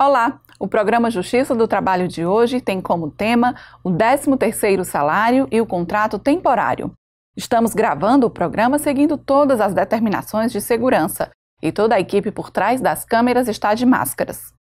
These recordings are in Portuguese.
Olá! O programa Justiça do Trabalho de hoje tem como tema o 13º salário e o contrato temporário. Estamos gravando o programa seguindo todas as determinações de segurança e toda a equipe por trás das câmeras está de máscaras.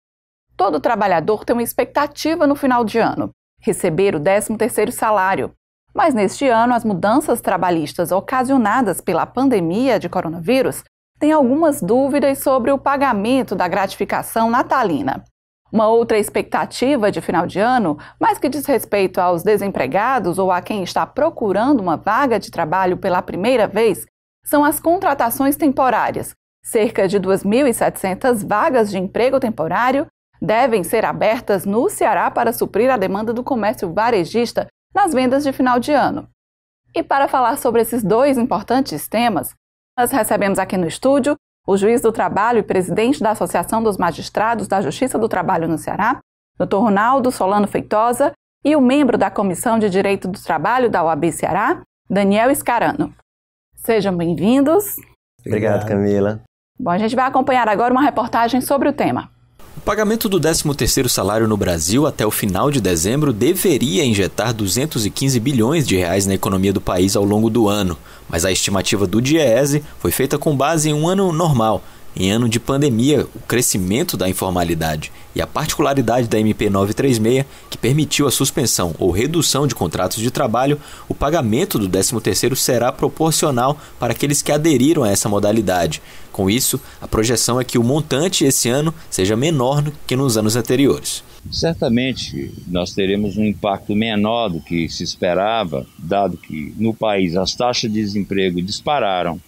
Todo trabalhador tem uma expectativa no final de ano, receber o 13º salário. Mas neste ano, as mudanças trabalhistas ocasionadas pela pandemia de coronavírus têm algumas dúvidas sobre o pagamento da gratificação natalina. Uma outra expectativa de final de ano, mais que diz respeito aos desempregados ou a quem está procurando uma vaga de trabalho pela primeira vez, são as contratações temporárias. Cerca de 2.700 vagas de emprego temporário devem ser abertas no Ceará para suprir a demanda do comércio varejista nas vendas de final de ano. E para falar sobre esses dois importantes temas, nós recebemos aqui no estúdio o juiz do trabalho e presidente da Associação dos Magistrados da Justiça do Trabalho no Ceará, Dr. Ronaldo Solano Feitosa, e o membro da Comissão de Direito do Trabalho da OAB Ceará, Daniel Scarano. Sejam bem-vindos. Obrigado, Camila. Bom, a gente vai acompanhar agora uma reportagem sobre o tema. O pagamento do 13º salário no Brasil até o final de dezembro deveria injetar 215 bilhões de reais na economia do país ao longo do ano, mas a estimativa do DIEESE foi feita com base em um ano normal, em ano de pandemia, o crescimento da informalidade e a particularidade da MP 936, que permitiu a suspensão ou redução de contratos de trabalho, o pagamento do 13º será proporcional para aqueles que aderiram a essa modalidade. Com isso, a projeção é que o montante esse ano seja menor que nos anos anteriores. Certamente nós teremos um impacto menor do que se esperava, dado que no país as taxas de desemprego dispararam,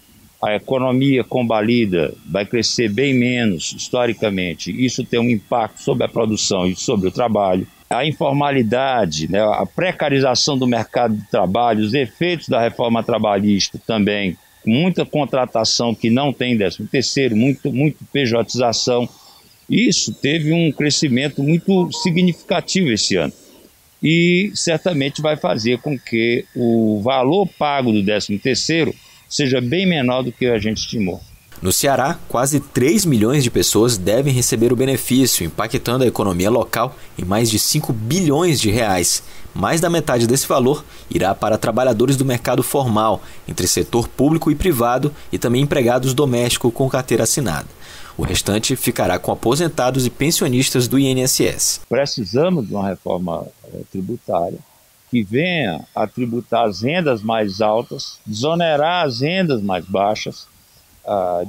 a economia combalida vai crescer bem menos historicamente, isso tem um impacto sobre a produção e sobre o trabalho. A informalidade, né, a precarização do mercado de trabalho, os efeitos da reforma trabalhista também, muita contratação que não tem décimo terceiro, muito, muito pejotização. Isso teve um crescimento muito significativo esse ano e certamente vai fazer com que o valor pago do décimo terceiro seja bem menor do que a gente estimou. No Ceará, quase 3 milhões de pessoas devem receber o benefício, impactando a economia local em mais de 5 bilhões de reais. Mais da metade desse valor irá para trabalhadores do mercado formal, entre setor público e privado, e também empregados domésticos com carteira assinada. O restante ficará com aposentados e pensionistas do INSS. Precisamos de uma reforma eh, tributária que venha a tributar as rendas mais altas, desonerar as rendas mais baixas, uh,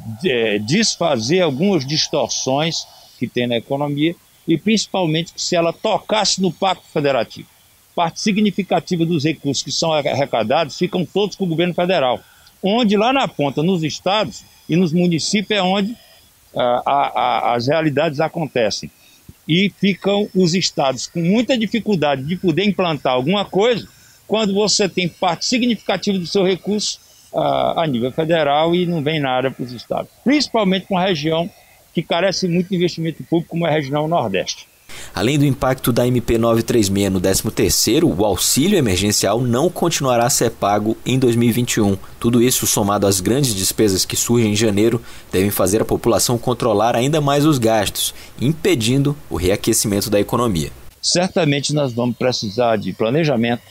desfazer algumas distorções que tem na economia e principalmente que se ela tocasse no Pacto Federativo. Parte significativa dos recursos que são arrecadados ficam todos com o governo federal, onde lá na ponta, nos estados e nos municípios é onde uh, a, a, as realidades acontecem e ficam os estados com muita dificuldade de poder implantar alguma coisa quando você tem parte significativa do seu recurso uh, a nível federal e não vem nada para os estados, principalmente com a região que carece muito de investimento público, como é a região Nordeste. Além do impacto da MP 936 no 13º, o auxílio emergencial não continuará a ser pago em 2021. Tudo isso, somado às grandes despesas que surgem em janeiro, devem fazer a população controlar ainda mais os gastos, impedindo o reaquecimento da economia. Certamente nós vamos precisar de planejamento,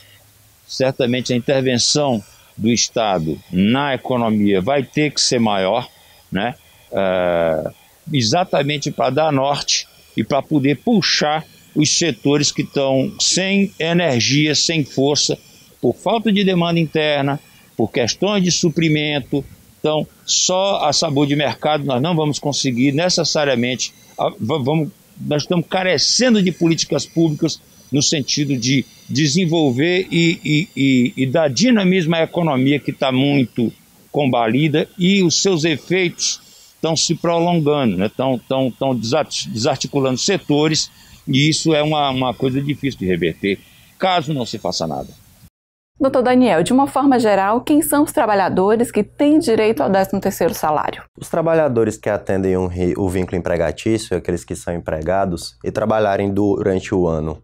certamente a intervenção do Estado na economia vai ter que ser maior, né? É, exatamente para dar norte e para poder puxar os setores que estão sem energia, sem força, por falta de demanda interna, por questões de suprimento. Então, só a sabor de mercado nós não vamos conseguir necessariamente. Vamos, nós estamos carecendo de políticas públicas no sentido de desenvolver e, e, e, e dar dinamismo à economia que está muito combalida e os seus efeitos estão se prolongando, né? estão, estão, estão desarticulando setores e isso é uma, uma coisa difícil de reverter, caso não se faça nada. Doutor Daniel, de uma forma geral, quem são os trabalhadores que têm direito ao 13º salário? Os trabalhadores que atendem um, o vínculo empregatício, aqueles que são empregados e trabalharem durante o ano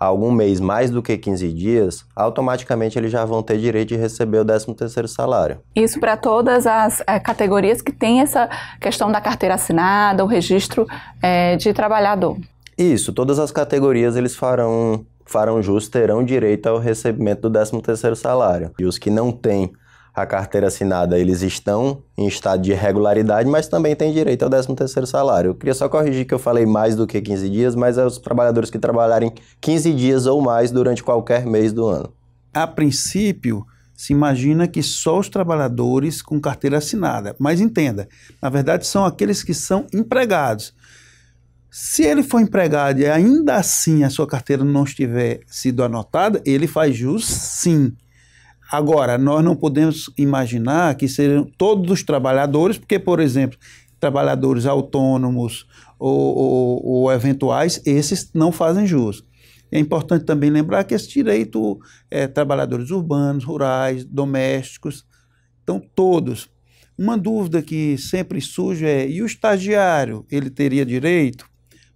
algum mês mais do que 15 dias, automaticamente eles já vão ter direito de receber o 13º salário. Isso para todas as é, categorias que têm essa questão da carteira assinada, o registro é, de trabalhador. Isso, todas as categorias eles farão farão jus terão direito ao recebimento do 13º salário. E os que não têm a carteira assinada, eles estão em estado de irregularidade, mas também têm direito ao 13º salário. Eu queria só corrigir que eu falei mais do que 15 dias, mas é os trabalhadores que trabalharem 15 dias ou mais durante qualquer mês do ano. A princípio, se imagina que só os trabalhadores com carteira assinada. Mas entenda, na verdade são aqueles que são empregados. Se ele for empregado e ainda assim a sua carteira não estiver sido anotada, ele faz jus sim. Agora, nós não podemos imaginar que seriam todos os trabalhadores, porque, por exemplo, trabalhadores autônomos ou, ou, ou eventuais, esses não fazem jus. É importante também lembrar que esse direito é trabalhadores urbanos, rurais, domésticos, então todos. Uma dúvida que sempre surge é: e o estagiário, ele teria direito?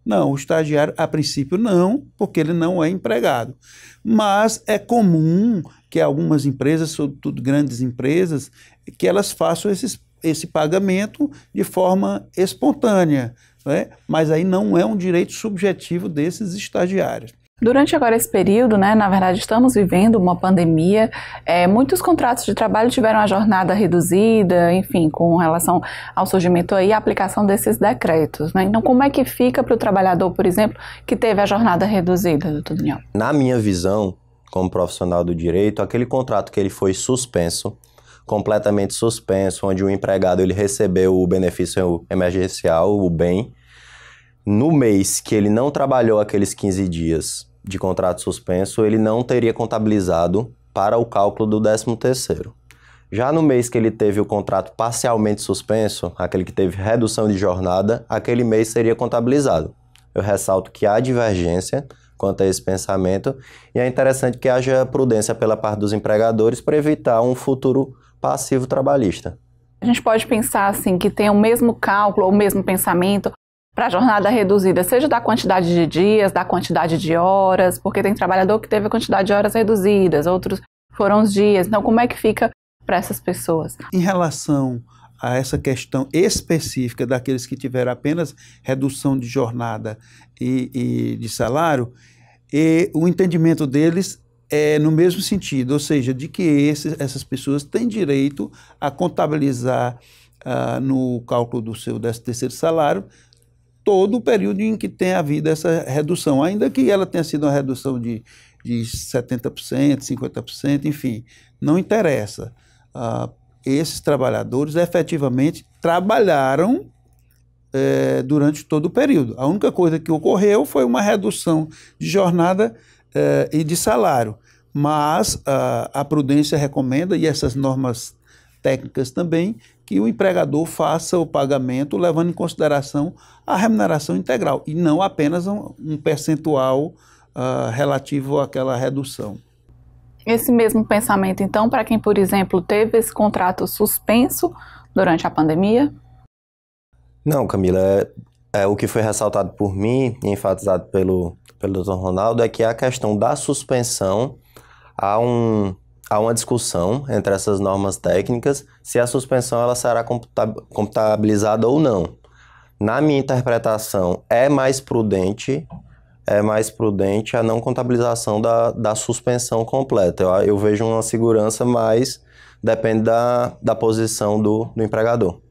Não, o estagiário, a princípio, não, porque ele não é empregado. Mas é comum que algumas empresas, sobretudo grandes empresas, que elas façam esses, esse pagamento de forma espontânea. Né? Mas aí não é um direito subjetivo desses estagiários. Durante agora esse período, né, na verdade estamos vivendo uma pandemia, é, muitos contratos de trabalho tiveram a jornada reduzida, enfim, com relação ao surgimento e aplicação desses decretos. Né? Então, como é que fica para o trabalhador, por exemplo, que teve a jornada reduzida, doutor Daniel? Na minha visão, como profissional do direito, aquele contrato que ele foi suspenso, completamente suspenso, onde o empregado ele recebeu o benefício emergencial, o bem, no mês que ele não trabalhou aqueles 15 dias de contrato suspenso, ele não teria contabilizado para o cálculo do 13º. Já no mês que ele teve o contrato parcialmente suspenso, aquele que teve redução de jornada, aquele mês seria contabilizado. Eu ressalto que há divergência quanto a esse pensamento e é interessante que haja prudência pela parte dos empregadores para evitar um futuro passivo trabalhista. A gente pode pensar assim que tem o mesmo cálculo ou o mesmo pensamento para a jornada reduzida, seja da quantidade de dias, da quantidade de horas, porque tem trabalhador que teve a quantidade de horas reduzidas, outros foram os dias. Então, como é que fica para essas pessoas? Em relação a essa questão específica daqueles que tiveram apenas redução de jornada e, e de salário, e o entendimento deles é no mesmo sentido, ou seja, de que esses, essas pessoas têm direito a contabilizar uh, no cálculo do seu 13 terceiro salário todo o período em que tem havido essa redução, ainda que ela tenha sido uma redução de, de 70%, 50%, enfim, não interessa. Ah, esses trabalhadores efetivamente trabalharam é, durante todo o período. A única coisa que ocorreu foi uma redução de jornada é, e de salário. Mas a, a prudência recomenda, e essas normas técnicas também, que o empregador faça o pagamento levando em consideração a remuneração integral e não apenas um, um percentual uh, relativo àquela redução. Esse mesmo pensamento, então, para quem, por exemplo, teve esse contrato suspenso durante a pandemia? Não, Camila, é, é o que foi ressaltado por mim e enfatizado pelo, pelo Dr. Ronaldo é que a questão da suspensão há um, há uma discussão entre essas normas técnicas se a suspensão ela será computabilizada ou não. Na minha interpretação, é mais prudente é mais prudente a não contabilização da, da suspensão completa. Eu, eu vejo uma segurança, mas depende da, da posição do, do empregador.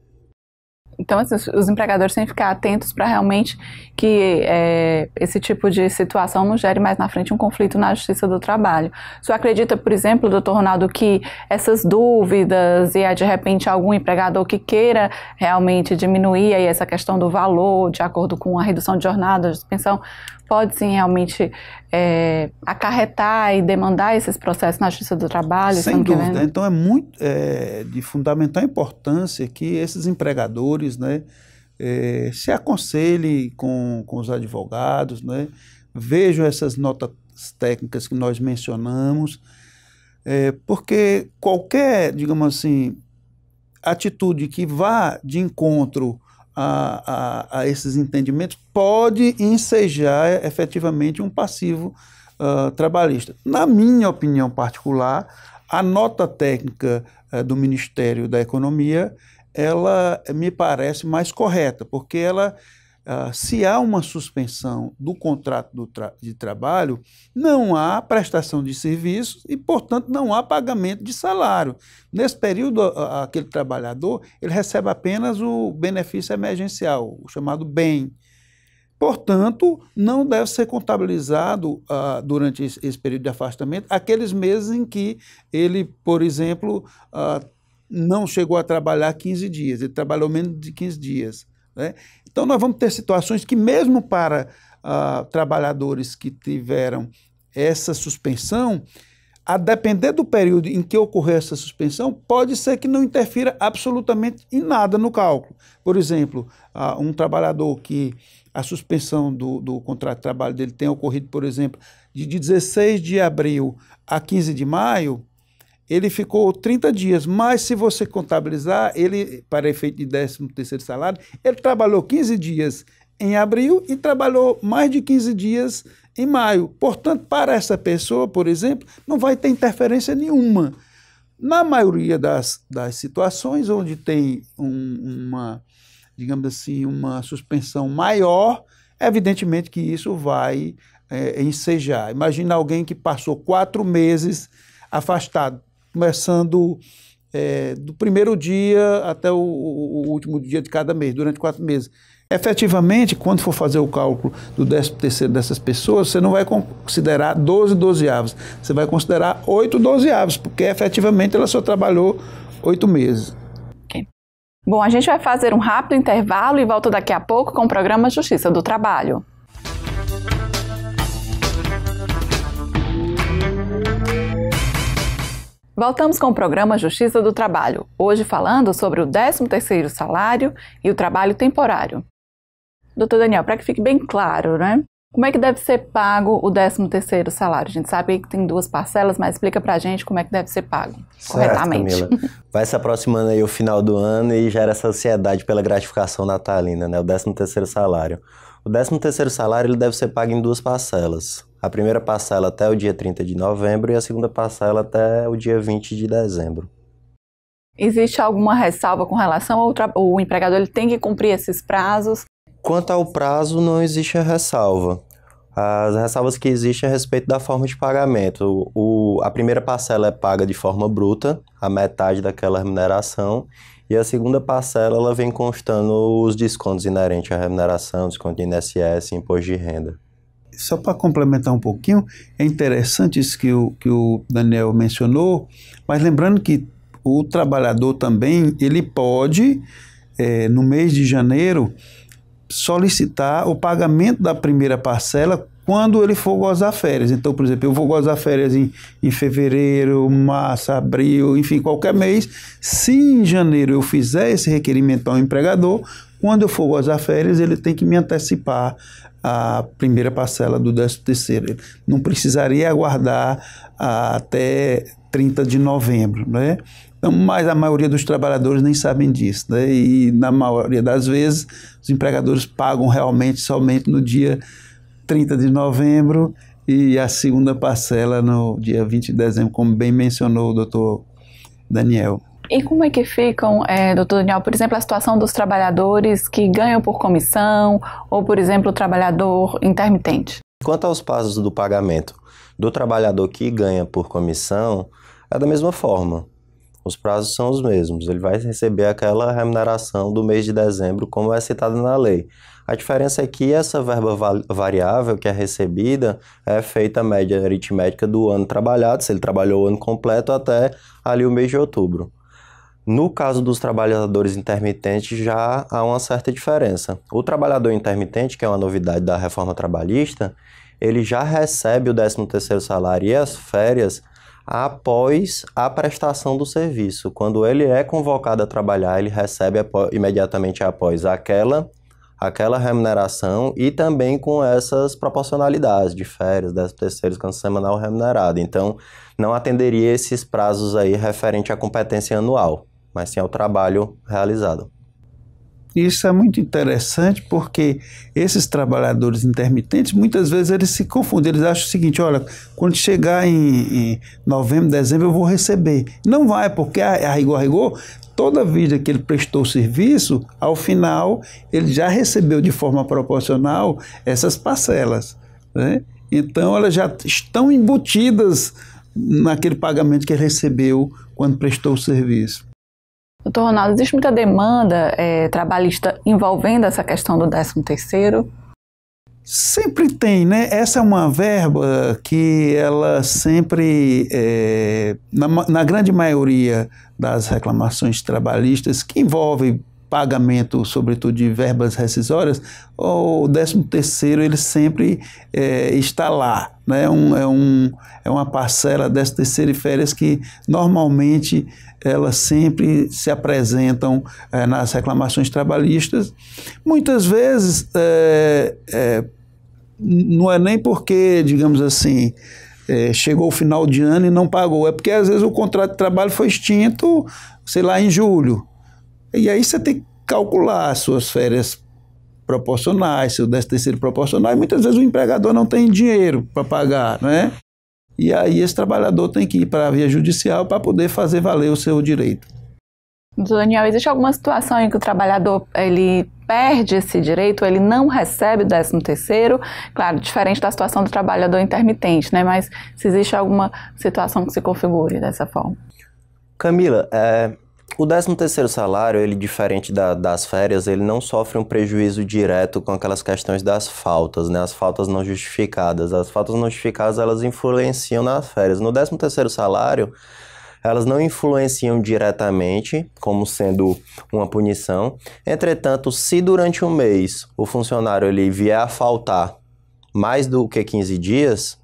Então, assim, os empregadores têm que ficar atentos para realmente que é, esse tipo de situação não gere mais na frente um conflito na justiça do trabalho. Senhor acredita, por exemplo, doutor Ronaldo, que essas dúvidas e de repente algum empregador que queira realmente diminuir aí essa questão do valor de acordo com a redução de jornada, de suspensão, pode sim realmente é, acarretar e demandar esses processos na Justiça do Trabalho? Sem dúvida. Então é muito é, de fundamental importância que esses empregadores né, é, se aconselhem com, com os advogados, né, vejam essas notas técnicas que nós mencionamos, é, porque qualquer, digamos assim, atitude que vá de encontro a, a, a esses entendimentos pode ensejar efetivamente um passivo uh, trabalhista. Na minha opinião particular, a nota técnica uh, do Ministério da Economia, ela me parece mais correta, porque ela Uh, se há uma suspensão do contrato tra de trabalho, não há prestação de serviços e, portanto, não há pagamento de salário. Nesse período, aquele trabalhador ele recebe apenas o benefício emergencial, o chamado BEM. Portanto, não deve ser contabilizado uh, durante esse, período de afastamento aqueles meses em que ele, por exemplo, não chegou a trabalhar 15 dias, ele trabalhou menos de 15 dias. Né? Então, nós vamos ter situações que, mesmo para uh, trabalhadores que tiveram essa suspensão, a depender do período em que ocorrer essa suspensão, pode ser que não interfira absolutamente em nada no cálculo. Por exemplo, uh, um trabalhador que a suspensão do, do contrato de trabalho dele tenha ocorrido, por exemplo, de 16 de abril a 15 de maio, ele ficou 30 dias, mas se você contabilizar, ele, para efeito de 13 terceiro salário, ele trabalhou 15 dias em abril e trabalhou mais de 15 dias em maio. Portanto, para essa pessoa, por exemplo, não vai ter interferência nenhuma. Na maioria das, das situações onde tem um, uma, digamos assim, uma suspensão maior, evidentemente que isso vai é, ensejar. Imagina alguém que passou quatro meses afastado começando é, do primeiro dia até o, o, último dia de cada mês, durante quatro meses. Efetivamente, quando for fazer o cálculo do 13 terceiro dessas pessoas, você não vai considerar 12 dozeavos, você vai considerar 8 dozeavos, porque efetivamente ela só trabalhou oito meses. Bom, a gente vai fazer um rápido intervalo e volta daqui a pouco com o programa Justiça do Trabalho. Voltamos com o programa Justiça do Trabalho, hoje falando sobre o 13º salário e o trabalho temporário. Doutor Daniel, para que fique bem claro, né? Como é que deve ser pago o 13º salário? A gente sabe que tem duas parcelas, mas explica para a gente como é que deve ser pago certo, corretamente. Camila. Vai se aproximando aí o final do ano e gera essa ansiedade pela gratificação natalina, né? O 13º salário. O 13º salário ele deve ser pago em duas parcelas. A primeira parcela até o dia 30 de novembro e a segunda parcela até o dia 20 de dezembro. Existe alguma ressalva com relação ao o empregador ele tem que cumprir esses prazos? Quanto ao prazo, não existe ressalva. As ressalvas que existem é a respeito da forma de pagamento. O, a primeira parcela é paga de forma bruta, a metade daquela remuneração, e a segunda parcela ela vem constando os descontos inerentes à remuneração, desconto de INSS imposto de renda. Só para complementar um pouquinho, é interessante isso que o, que o Daniel mencionou, mas lembrando que o trabalhador também, ele pode, é, no mês de janeiro, solicitar o pagamento da primeira parcela quando ele for gozar férias. Então, por exemplo, eu vou gozar férias em, em fevereiro, março, abril, enfim, qualquer mês. Se em janeiro eu fizer esse requerimento ao empregador, quando eu for gozar férias, ele tem que me antecipar a primeira parcela do 13 terceiro. Não precisaria aguardar até 30 de novembro, né? Então, mas a maioria dos trabalhadores nem sabem disso, né? E na maioria das vezes os empregadores pagam realmente somente no dia 30 de novembro e a segunda parcela no dia 20 de dezembro, como bem mencionou o doutor Daniel. E como é que ficam, é, doutor Daniel, por exemplo, a situação dos trabalhadores que ganham por comissão ou, por exemplo, o trabalhador intermitente? Quanto aos prazos do pagamento do trabalhador que ganha por comissão, é da mesma forma. Os prazos são os mesmos. Ele vai receber aquela remuneração do mês de dezembro, como é citado na lei. A diferença é que essa verba variável que é recebida é feita a média aritmética do ano trabalhado, se ele trabalhou o ano completo até ali o mês de outubro. No caso dos trabalhadores intermitentes, já há uma certa diferença. O trabalhador intermitente, que é uma novidade da reforma trabalhista, ele já recebe o 13º salário e as férias após a prestação do serviço. Quando ele é convocado a trabalhar, ele recebe imediatamente após aquela aquela remuneração e também com essas proporcionalidades de férias, 13 terceiros, canso semanal remunerado. Então, não atenderia esses prazos aí referente à competência anual mas sim ao trabalho realizado. Isso é muito interessante porque esses trabalhadores intermitentes, muitas vezes eles se confundem. Eles acham o seguinte: olha, quando chegar em, em novembro, dezembro, eu vou receber. Não vai, porque a, a rigor, a rigor, toda vida que ele prestou serviço, ao final, ele já recebeu de forma proporcional essas parcelas. Né? Então, elas já estão embutidas naquele pagamento que ele recebeu quando prestou o serviço. Doutor Ronaldo, existe muita demanda é, trabalhista envolvendo essa questão do 13 terceiro? Sempre tem, né? Essa é uma verba que ela sempre, é, na, na grande maioria das reclamações trabalhistas, que envolve pagamento, sobretudo de verbas rescisórias, o 13 terceiro ele sempre é, está lá. Né? Um, é, um, é uma parcela 13 terceiro e férias que normalmente elas sempre se apresentam é, nas reclamações trabalhistas. Muitas vezes, é, é, não é nem porque, digamos assim, é, chegou o final de ano e não pagou, é porque às vezes o contrato de trabalho foi extinto, sei lá, em julho. E aí você tem que calcular as suas férias proporcionais, seu décimo terceiro proporcional, e muitas vezes o empregador não tem dinheiro para pagar, né? E aí esse trabalhador tem que ir para a via judicial para poder fazer valer o seu direito. Daniel, existe alguma situação em que o trabalhador ele perde esse direito, ele não recebe o 13 terceiro, claro, diferente da situação do trabalhador intermitente, né? Mas se existe alguma situação que se configure dessa forma. Camila, é, o 13 terceiro salário, ele diferente da, das férias, ele não sofre um prejuízo direto com aquelas questões das faltas, né? As faltas não justificadas. As faltas não justificadas, elas influenciam nas férias. No 13 terceiro salário, elas não influenciam diretamente, como sendo uma punição. Entretanto, se durante um mês o funcionário ele vier a faltar mais do que 15 dias,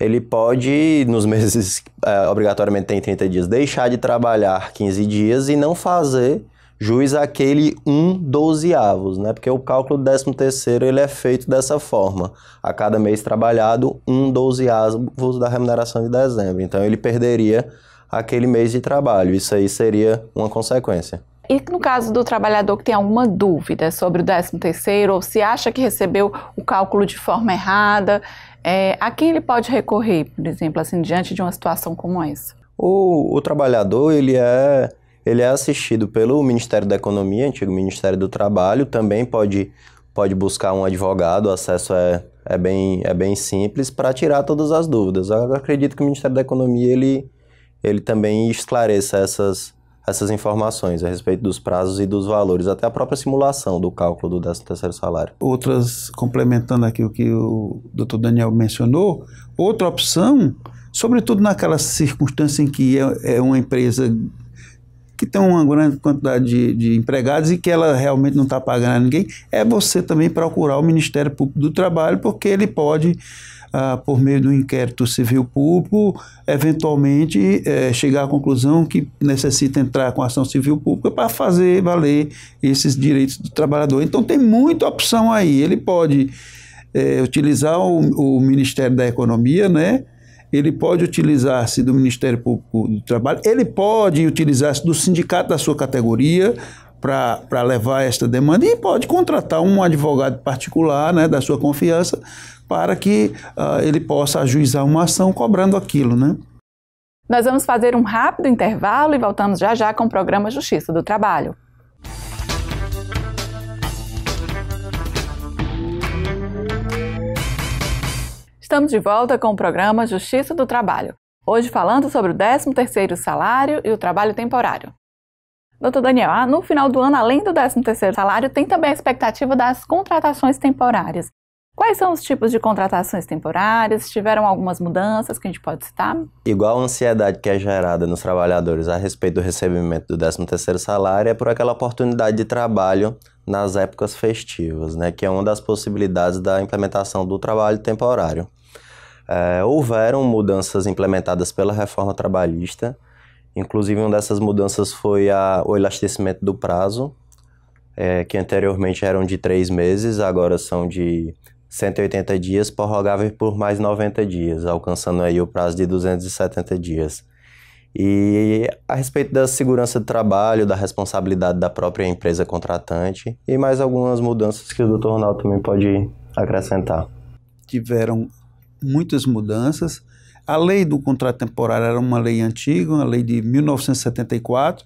ele pode, nos meses é, obrigatoriamente tem 30 dias, deixar de trabalhar 15 dias e não fazer juiz aquele um dozeavos, né? Porque o cálculo do 13 terceiro ele é feito dessa forma. A cada mês trabalhado, um dozeavos da remuneração de dezembro. Então ele perderia aquele mês de trabalho. Isso aí seria uma consequência. E no caso do trabalhador que tem alguma dúvida sobre o 13 terceiro ou se acha que recebeu o cálculo de forma errada, é, a quem ele pode recorrer, por exemplo, assim, diante de uma situação como essa? O, o trabalhador, ele é, ele é assistido pelo Ministério da Economia, antigo Ministério do Trabalho, também pode, pode buscar um advogado, o acesso é, é, bem, é bem simples, para tirar todas as dúvidas. Eu acredito que o Ministério da Economia, ele, ele também esclareça essas, essas informações a respeito dos prazos e dos valores, até a própria simulação do cálculo do 13 terceiro salário. Outras, complementando aqui o que o Dr. Daniel mencionou, outra opção, sobretudo naquelas circunstâncias em que é, é uma empresa que tem uma grande quantidade de, de empregados e que ela realmente não está pagando a ninguém, é você também procurar o Ministério Público do Trabalho, porque ele pode ah, por meio do inquérito civil público, eventualmente eh, chegar à conclusão que necessita entrar com ação civil pública para fazer valer esses direitos do trabalhador. Então tem muita opção aí. Ele pode eh, utilizar o, o, Ministério da Economia, né? Ele pode utilizar-se do Ministério Público do Trabalho, ele pode utilizar-se do sindicato da sua categoria, para levar esta demanda e pode contratar um advogado particular né, da sua confiança para que uh, ele possa ajuizar uma ação cobrando aquilo, né? Nós vamos fazer um rápido intervalo e voltamos já já com o programa Justiça do Trabalho. Estamos de volta com o programa Justiça do Trabalho. Hoje falando sobre o 13º salário e o trabalho temporário. Doutor Daniel, ah, no final do ano, além do 13º salário, tem também a expectativa das contratações temporárias. Quais são os tipos de contratações temporárias? Tiveram algumas mudanças que a gente pode citar? Igual a ansiedade que é gerada nos trabalhadores a respeito do recebimento do 13º salário é por aquela oportunidade de trabalho nas épocas festivas, né, que é uma das possibilidades da implementação do trabalho temporário. É, houveram mudanças implementadas pela reforma trabalhista, inclusive uma dessas mudanças foi a, o elastecimento do prazo, é, que anteriormente eram de três meses, agora são de 180 dias, prorrogável por mais 90 dias, alcançando aí o prazo de 270 dias. E a respeito da segurança do trabalho, da responsabilidade da própria empresa contratante e mais algumas mudanças que o Dr. Ronaldo também pode acrescentar. Tiveram muitas mudanças. A lei do contrato temporário era uma lei antiga, uma lei de 1974,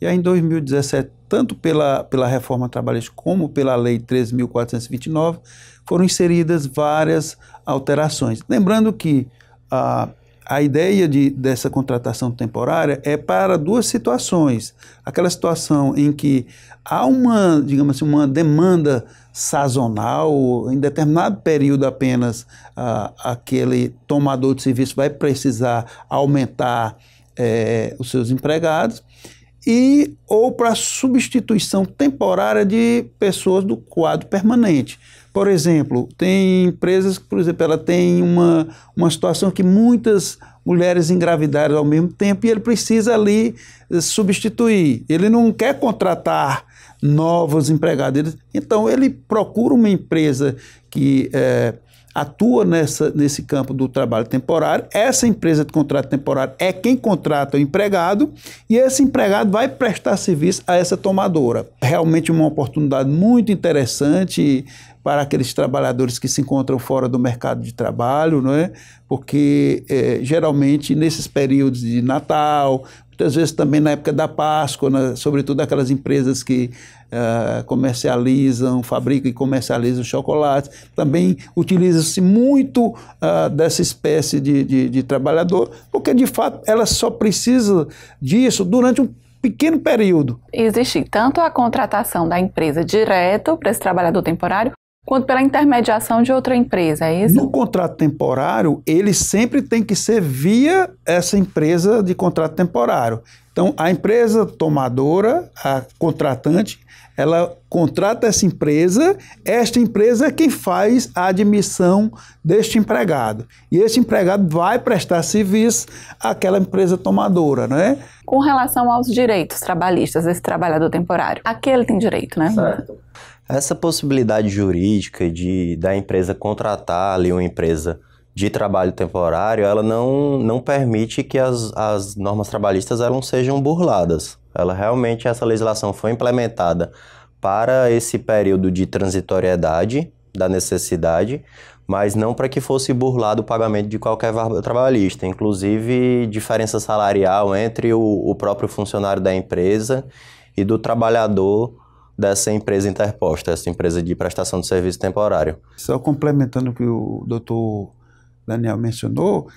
e aí em 2017, tanto pela, pela reforma trabalhista como pela lei 13.429, foram inseridas várias alterações. Lembrando que a a ideia de, dessa contratação temporária é para duas situações. Aquela situação em que há uma, digamos assim, uma demanda sazonal, em determinado período apenas ah, aquele tomador de serviço vai precisar aumentar eh, os seus empregados, e ou para substituição temporária de pessoas do quadro permanente. Por exemplo, tem empresas que, por exemplo, ela tem uma, uma situação que muitas mulheres engravidaram ao mesmo tempo e ele precisa ali eh, substituir. Ele não quer contratar novos empregados. Então, ele procura uma empresa que é, atua nessa, nesse campo do trabalho temporário. Essa empresa de contrato temporário é quem contrata o empregado e esse empregado vai prestar serviço a essa tomadora. Realmente uma oportunidade muito interessante para aqueles trabalhadores que se encontram fora do mercado de trabalho, não é? porque é, geralmente nesses períodos de Natal, muitas vezes também na época da Páscoa, né? sobretudo aquelas empresas que uh, comercializam, fabricam e comercializam chocolate, também utiliza-se muito uh, dessa espécie de, de, de trabalhador, porque de fato ela só precisa disso durante um pequeno período. Existe tanto a contratação da empresa direto para esse trabalhador temporário, quanto pela intermediação de outra empresa, é isso? No contrato temporário, ele sempre tem que ser via essa empresa de contrato temporário. Então, a empresa tomadora, a contratante, ela contrata essa empresa, esta empresa é quem faz a admissão deste empregado. E esse empregado vai prestar serviço àquela empresa tomadora, né? Com relação aos direitos trabalhistas desse trabalhador temporário, aquele tem direito, né? Certo. Essa possibilidade jurídica de da empresa contratar ali uma empresa de trabalho temporário, ela não, não permite que as, as normas trabalhistas elas sejam burladas. Ela realmente, essa legislação foi implementada para esse período de transitoriedade da necessidade, mas não para que fosse burlado o pagamento de qualquer trabalhista, inclusive diferença salarial entre o, o próprio funcionário da empresa e do trabalhador dessa empresa interposta, essa empresa de prestação de serviço temporário. Só complementando o que o doutor Daniel mencionou,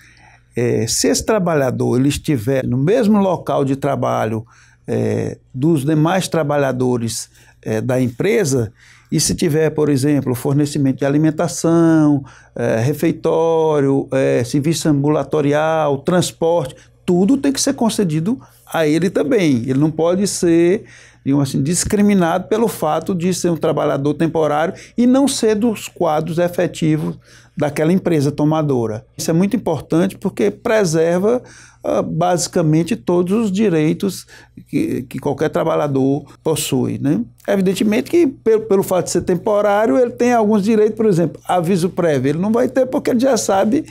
é, se esse trabalhador ele estiver no mesmo local de trabalho é, dos demais trabalhadores é, da empresa, e se tiver, por exemplo, fornecimento de alimentação, é, refeitório, é, serviço ambulatorial, transporte, tudo tem que ser concedido a ele também. Ele não pode ser digamos assim, discriminado pelo fato de ser um trabalhador temporário e não ser dos quadros efetivos daquela empresa tomadora. Isso é muito importante porque preserva uh, basicamente todos os direitos que, que, qualquer trabalhador possui. Né? Evidentemente que, pelo, pelo fato de ser temporário, ele tem alguns direitos, por exemplo, aviso prévio. Ele não vai ter porque ele já sabe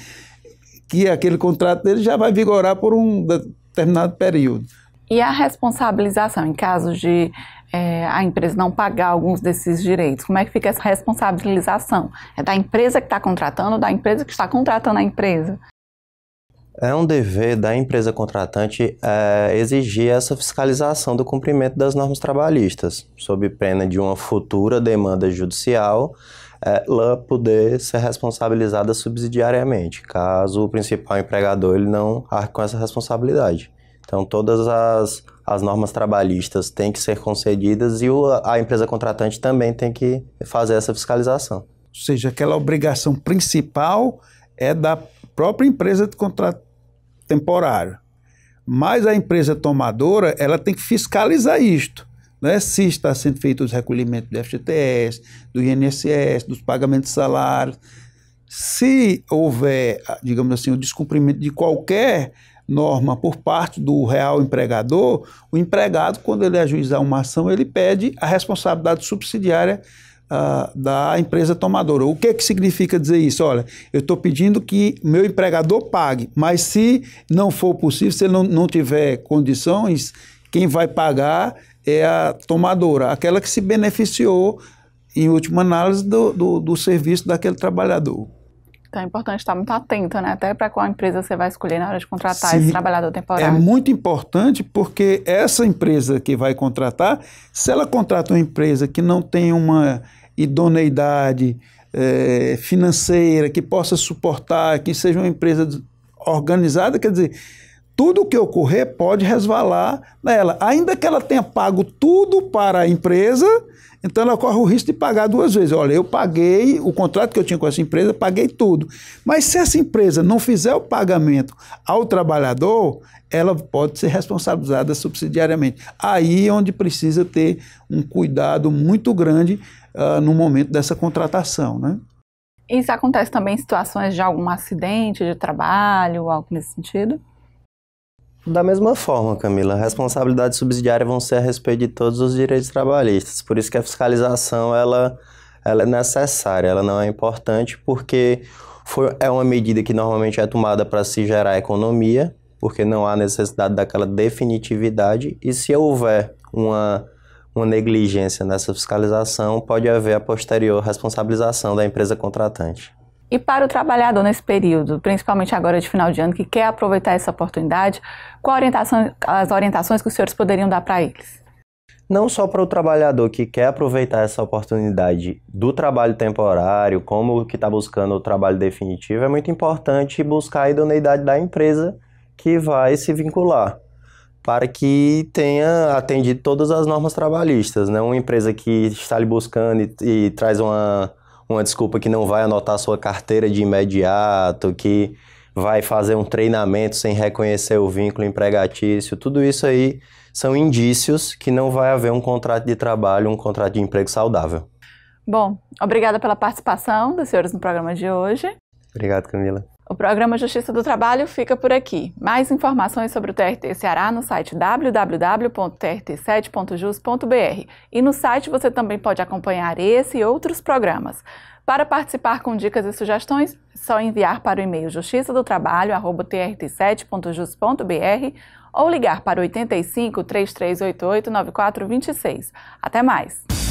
que aquele contrato dele já vai vigorar por um determinado período. E a responsabilização em caso de é, a empresa não pagar alguns desses direitos? Como é que fica essa responsabilização? É da empresa que está contratando ou da empresa que está contratando a empresa? É um dever da empresa contratante é, exigir essa fiscalização do cumprimento das normas trabalhistas, sob pena de uma futura demanda judicial, ela poder ser responsabilizada subsidiariamente, caso o principal empregador ele não arque com essa responsabilidade. Então, todas as, as normas trabalhistas têm que ser concedidas e o, a empresa contratante também tem que fazer essa fiscalização. Ou seja, aquela obrigação principal é da própria empresa de contrato temporário. Mas a empresa tomadora, ela tem que fiscalizar isto. Né? Se está sendo feito os recolhimentos do FGTS, do INSS, dos pagamentos de salários. Se houver, digamos assim, o descumprimento de qualquer norma por parte do real empregador, o empregado, quando ele ajuizar uma ação, ele pede a responsabilidade subsidiária uh, da empresa tomadora. O que, que significa dizer isso? Olha, eu estou pedindo que meu empregador pague, mas se não for possível, se ele não, não tiver condições, quem vai pagar é a tomadora, aquela que se beneficiou, em última análise, do, do, do serviço daquele trabalhador. Então é importante estar muito atento, né? Até para qual empresa você vai escolher na hora de contratar Sim, esse trabalhador temporário. É muito importante porque essa empresa que vai contratar, se ela contrata uma empresa que não tem uma idoneidade é, financeira, que possa suportar, que seja uma empresa organizada, quer dizer, tudo o que ocorrer pode resvalar nela. Ainda que ela tenha pago tudo para a empresa, então ela corre o risco de pagar duas vezes. Olha, eu paguei o contrato que eu tinha com essa empresa, paguei tudo. Mas se essa empresa não fizer o pagamento ao trabalhador, ela pode ser responsabilizada subsidiariamente. Aí é onde precisa ter um cuidado muito grande uh, no momento dessa contratação, né? Isso acontece também em situações de algum acidente de trabalho, algo nesse sentido? Da mesma forma, Camila, responsabilidades subsidiárias vão ser a respeito de todos os direitos trabalhistas. Por isso que a fiscalização ela, ela é necessária, ela não é importante porque foi, é uma medida que normalmente é tomada para se gerar economia, porque não há necessidade daquela definitividade, e se houver uma, uma negligência nessa fiscalização, pode haver a posterior responsabilização da empresa contratante. E para o trabalhador nesse período, principalmente agora de final de ano, que quer aproveitar essa oportunidade, quais orientação, as orientações que os senhores poderiam dar para eles? Não só para o trabalhador que quer aproveitar essa oportunidade do trabalho temporário, como que está buscando o trabalho definitivo, é muito importante buscar a idoneidade da empresa que vai se vincular, para que tenha atendido todas as normas trabalhistas. Né? Uma empresa que está lhe buscando e, e traz uma uma desculpa que não vai anotar sua carteira de imediato, que vai fazer um treinamento sem reconhecer o vínculo empregatício, tudo isso aí são indícios que não vai haver um contrato de trabalho, um contrato de emprego saudável. Bom, obrigada pela participação dos senhores no programa de hoje. Obrigado, Camila. O programa Justiça do Trabalho fica por aqui. Mais informações sobre o TRT Ceará no site www.trt7.jus.br. E no site você também pode acompanhar esse e outros programas. Para participar com dicas e sugestões, é só enviar para o e-mail justiça do trabalho@trt7.jus.br ou ligar para 85 3388 9426. Até mais.